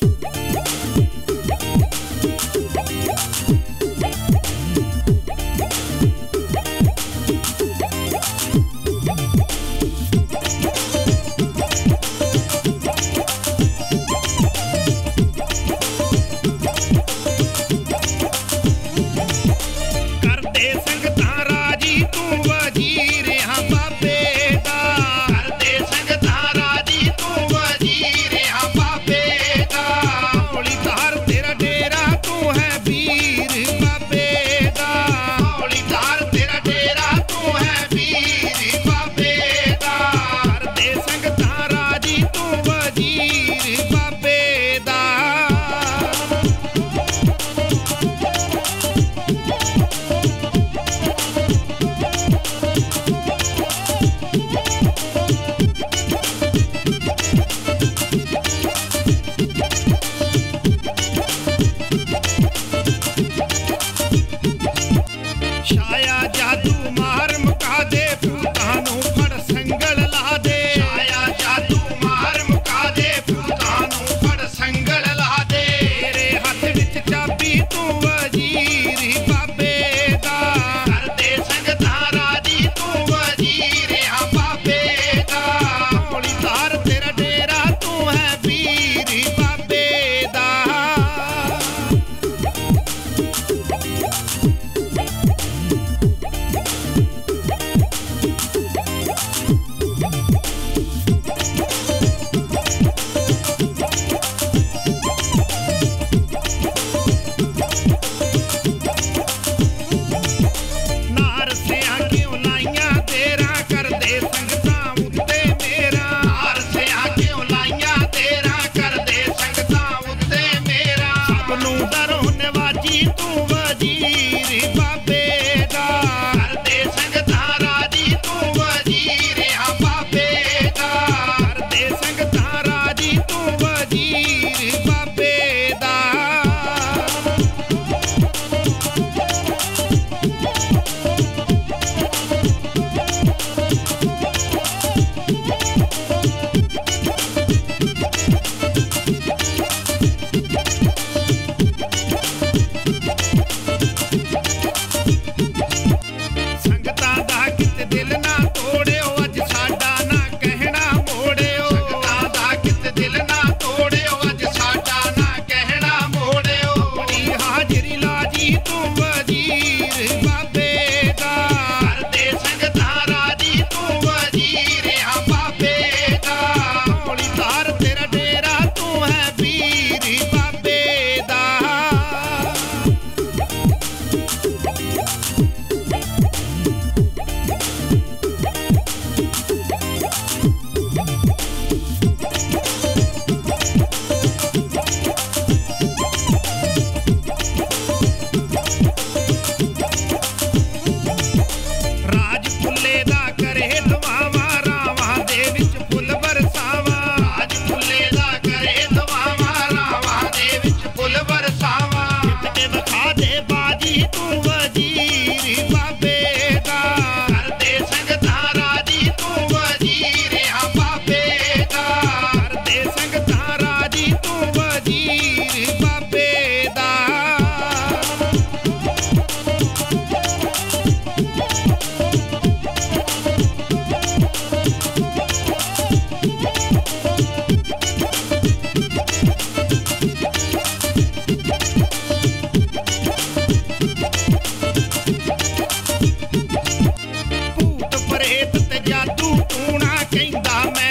Thank you. quem dá merda.